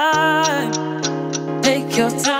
time. Take your time.